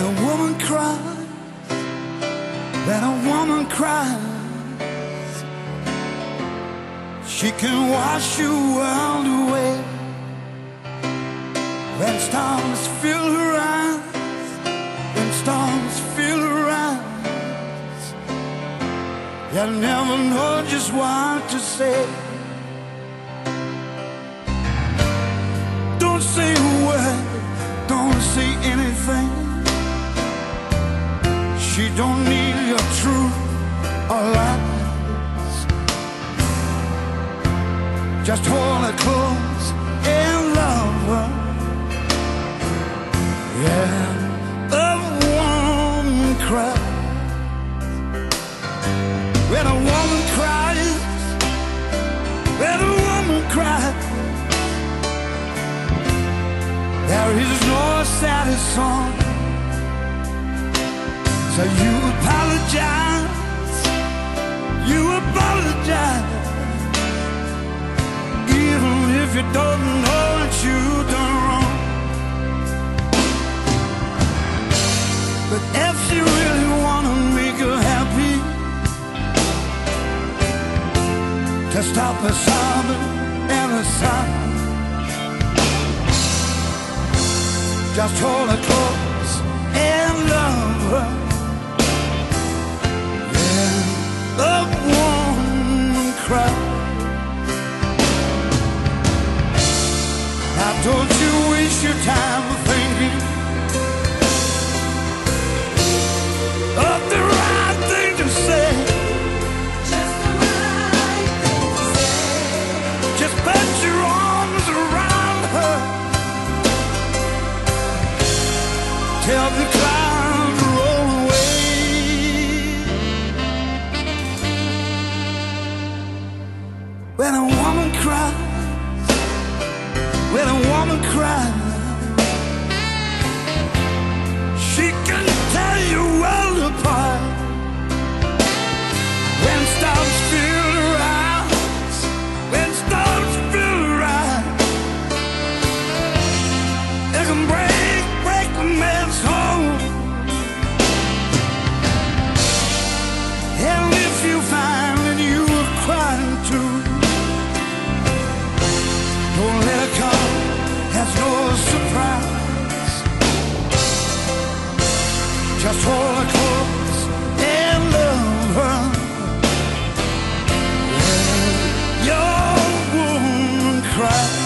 a woman cries, when a woman cries, she can wash your world away. When storms fill her eyes, when storms fill her eyes, you'll never know just what to say. Don't say a word, don't say anything. She don't need your truth or lies. Just hold her close and love her. Yeah, a woman cries. When a woman cries, when a woman cries, there is no saddest song. So you apologize, you apologize, even if you don't know what you done wrong. But if you really wanna make her happy, to stop her sobbing and her sighing, just hold her close Tell the clouds roll away. When a woman cries, when a woman cries, cry.